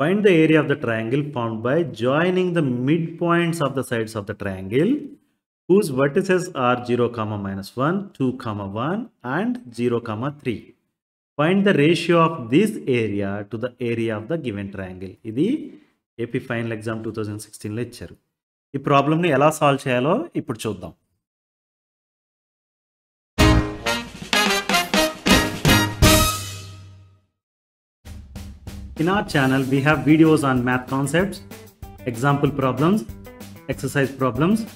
Find the area of the triangle found by joining the mid points of the sides of the triangle whose vertices are zero comma minus one two comma one and zero comma three find the ratio of this area to the area of the given triangle ఇది AP final exam two thousand సిక్స్టీన్లో ఇచ్చారు. ఈ ప్రాబ్లమ్ని ఎలా solve చేయాలో ఇప్పుడు చూద్దాం. In our channel, we have videos on math concepts, example problems, exercise problems,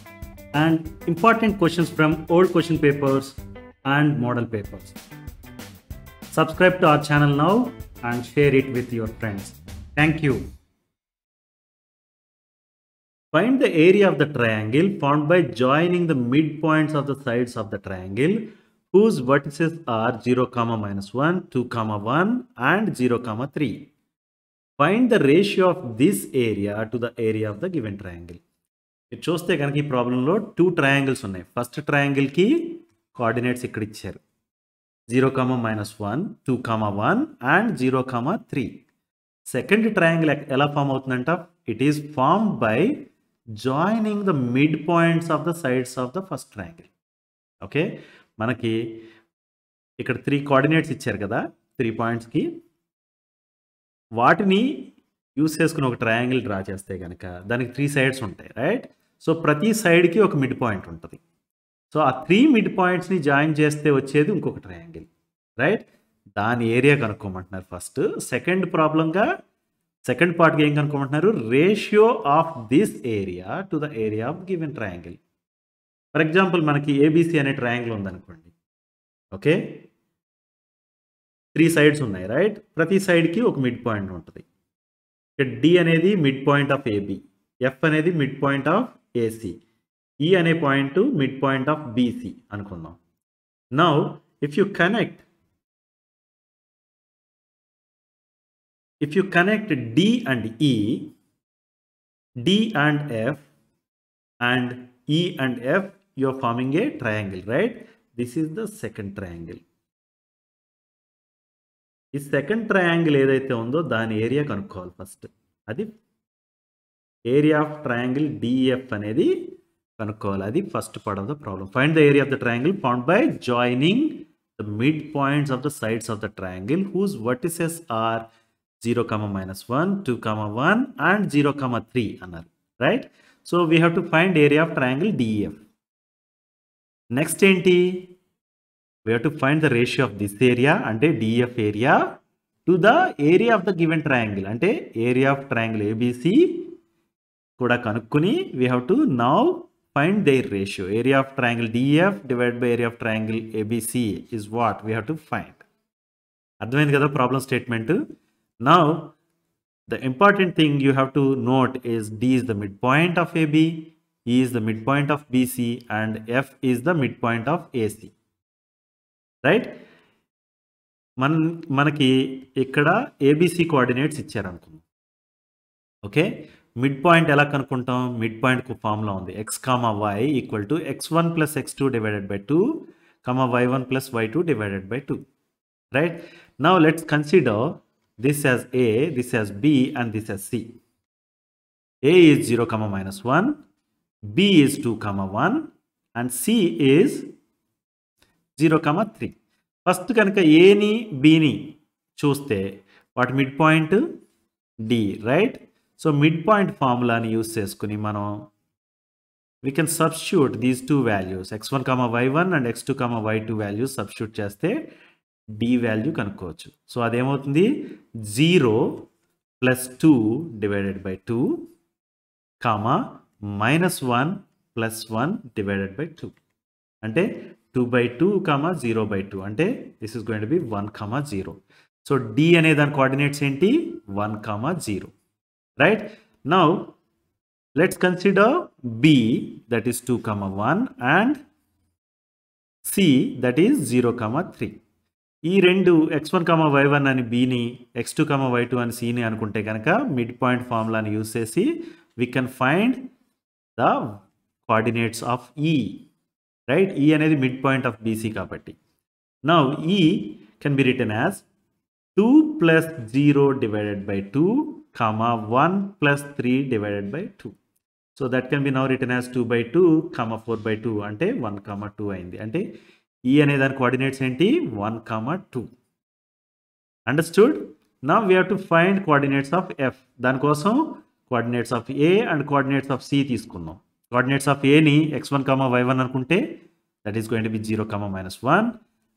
and important questions from old question papers and model papers. Subscribe to our channel now and share it with your friends. Thank you. Find the area of the triangle formed by joining the midpoints of the sides of the triangle whose vertices are 0, comma minus 1, 2, comma 1 and 0, comma 3. Find the ratio of this area to the area of the given triangle మీరు చూస్తే కనుక ఈ ప్రాబ్లంలో two triangles ఉన్నాయి. First ట్రయాంగిల్కి coordinates ఇక్కడ ఇచ్చారు. Zero comma minus one two comma one and zero comma three second triangle ఎలా ఫామ్ అవుతుందంట? It is form by joining the mid points of the sides of the first triangle okay మనకి ఇక్కడ three coordinates ఇచ్చారు కదా? Three పాయింట్స్కి వాటిని use చేసుకుని ఒక triangle draw చేస్తే కనుక దానికి త్రీ సైడ్స్ ఉంటాయి రైట్ సో ప్రతి సైడ్కి ఒక మిడ్ పాయింట్ ఉంటుంది. సో ఆ త్రీ మిడ్ పాయింట్స్ని జాయిన్ చేస్తే వచ్చేది ఇంకొక ట్రయాంగిల్ రైట్ దాని ఏరియా కనుక్కోమంటున్నారు ఫస్ట్ సెకండ్ ప్రాబ్లంగా సెకండ్ పార్ట్కి ఏం కనుక్కోమంటున్నారు? Ratio of this area to the area of given triangle for example మనకి ఏబీసీ అనే ట్రయాంగిల్ ఉందనుకోండి. ఓకే త్రీ సైడ్స్ ఉన్నాయి రైట్ ప్రతి సైడ్కి ఒక మిడ్ పాయింట్ ఉంటుంది. ఇక్కడ డి అనేది mid point of AB F అనేది mid point of AC E e అనే point mid point of BC అనుకుందాం. Now if you connect if you connect D and E D and F and E and F you are forming a triangle right this is the second triangle ఈ second triangle ఏదైతే ఉందో దాని area కనుక్కోవాలి first అది area of triangle DF అనేది కనుక్కోవాలి. అది first part of the problem find the area of the triangle found by joining the mid points of the sides of the triangle whose vertices are zero comma minus one two comma one and zero comma three అన్నారు right so we have to find area of triangle DF next ఏంటి? We have to find the ratio of this area అంటే DF area to the area of the given triangle అంటే area of triangle ABC కూడా కనుక్కుని we have to now find their ratio area of triangle DF divided by area of triangle ABC is what we have to find అర్థమైంది కదా problem statement now the important thing you have to note is D is the midpoint of AB E is the midpoint of BC and F is the midpoint of AC right? మన మనకి ఇక్కడ ABC coordinates ఇచ్చారనుకుందాం. Okay? Mid point ఎలా కనుక్కుంటాం? Mid point ఫామ్లో ఉంది. X comma y equal to x one plus x two divided by two comma y one plus y two divided by two right? Now let's consider this as A this as B and this as C A is zero comma minus one B is two comma one and C is zero comma three. First కనుక ఏని బీని చూస్తే వాటి mid point D right? So mid point ఫార్ములాని use చేసుకుని మనం we can substitute these two values x one comma y one and x two comma y two values substitute చేస్తే D value కనుక్కోవచ్చు. So అదేమవుతుంది? Zero plus two divided by two comma minus one plus one divided by two. అంటే two by two comma zero by two అంటే this is going to be one comma zero so D అనే దాని coordinates ఏంటి? One comma zero right now let's consider B that is two comma one and C that is zero comma three ఈ రెండు x one comma y one అని బిని x two comma y two అని సిని అనుకుంటే కనుక mid point ఫార్ములాని use చేసి we can find the coordinates of E right E e అనేది మిడ్ పాయింట్ ఆఫ్ బీసీ కాబట్టి. Now E can be written as two plus zero divided by two comma 1 plus 3 divided by 2 so that can be now written as 2 by 2 comma 4 by 2 అంటే one comma two అయింది. అంటే ఈ అనే దాని coordinates ఏంటి? One comma two understood నా we have to find coordinates of F దానికోసం coordinates of A and coordinates of C తీసుకుందాం కోఆర్డినేట్స్ ఆఫ్ ఏని x one comma y one అనుకుంటే that is going to be zero comma minus one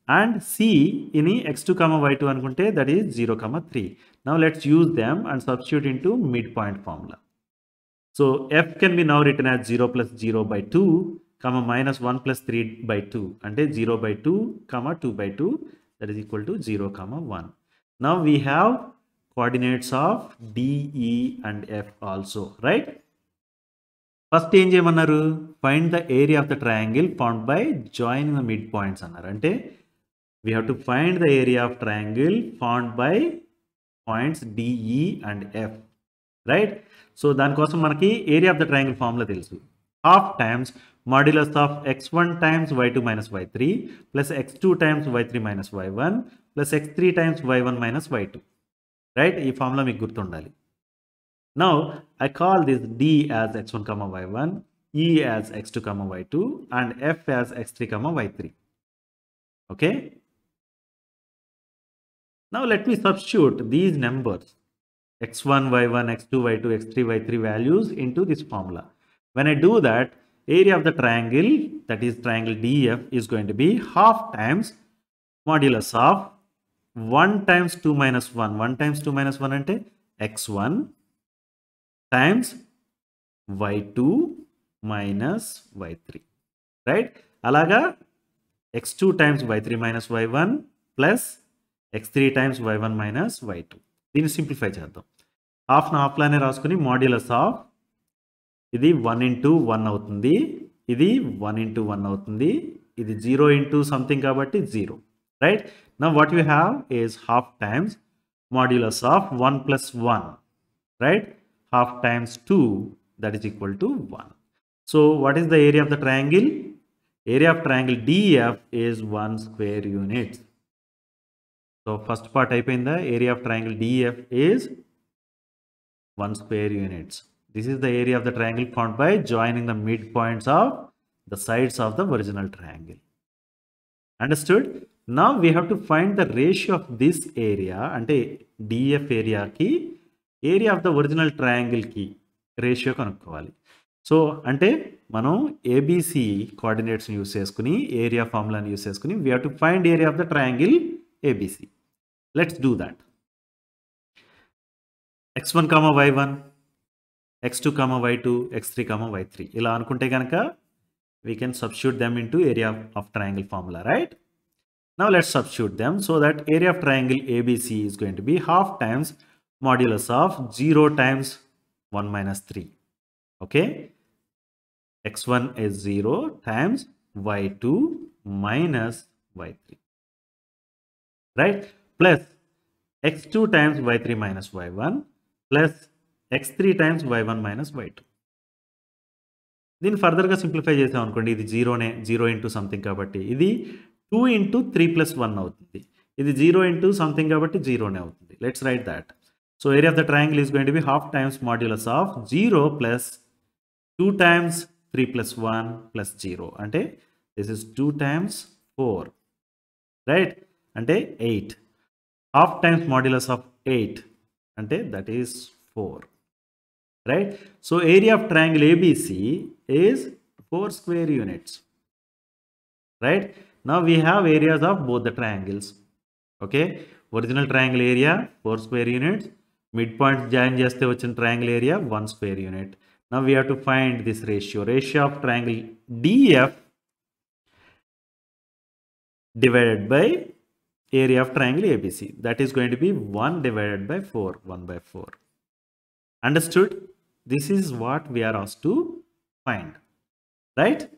and సిని x two comma y two అనుకుంటే that is zero comma three now let's use them and substitute into mid point formula so F can be now written as zero plus zero by two comma minus one plus three by two అంటే zero by two comma two by two that is equal to zero comma one now we have coordinates of DE and F also right first ఏం చేయమన్నారు? Find the area of the triangle found by join the mid points అన్నారు. అంటే we have to find the area of triangle found by points DE and F right so దానికోసం మనకి area of the triangle formula తెలుసు. Half times modulus of x one times y two minus y three plus x two times y three minus y one plus x three times y one minus y two right ఈ formula మీకు గుర్తుండాలి. Now I call this D as x1 comma y1, E as x2 comma y2 and F as x3 comma y3. Okay. Now let me substitute these numbers x1, y1, x2, y2, x3, y3 values into this formula. When I do that, area of the triangle that is triangle DF is going to be half times modulus of 1 times 2 minus 1. 1 times 2 minus 1 and x1 times y two minus y three right అలాగా x two times y three minus y one plus x three times y one minus y two దీన్ని simplify చేద్దాం. Half హాఫ్ను హాఫ్లానే రాసుకుని modulus of ఇది one into one అవుతుంది. ఇది one into one అవుతుంది. ఇది జీరో ఇంటూ సంథింగ్ కాబట్టి జీరో రైట్ నా what you have is half times modulus of one plus one right half times 2 that is equal to 1. So what is the area of the triangle? Area of triangle DF is 1 square unit. So first part type in the area of triangle DF is 1 square units. This is the area of the triangle formed by joining the midpoints of the sides of the original triangle. Understood? Now we have to find the ratio of this area and DF area key area of the original ట్రయాంగిల్కి ratio కనుక్కోవాలి. So అంటే మనం ABC కోఆర్డినేట్స్ని use చేసుకుని area ఫార్ములాని use చేసుకుని we have to find area of the triangle ABC let's do that x one comma y one x two comma y two x three comma y three ఇలా అనుకుంటే కనుక we can substitute them into area of triangle formula right now let's substitute them so that area of triangle ABC is going to be half times modulus of zero times one minus three okay x one is zero times y two minus y three right? Plus x2 times y3 minus y1 plus x3 times y1 minus y2 దీన్ని ఫర్దర్గా simplify చేసాం అనుకోండి. ఇది జీరోనే zero into something కాబట్టి ఇది two into three plus one అవుతుంది. ఇది జీరో ఇంటూ సంథింగ్ కాబట్టి జీరోనే అవుతుంది. Let's write that So area of the triangle is going to be half times modulus of 0 plus 2 times 3 plus 1 plus 0. And this is 2 times 4. Right? And 8. Half times modulus of 8. And that is 4. Right? So area of triangle ABC is 4 square units. Right? Now we have areas of both the triangles. Okay? Original triangle area 4 square units midpoint join just the triangle area 1 square unit. Now we have to find this ratio. Ratio of triangle DF divided by area of triangle ABC. That is going to be 1 divided by 4, 1 by 4. Understood? This is what we are asked to find. Right?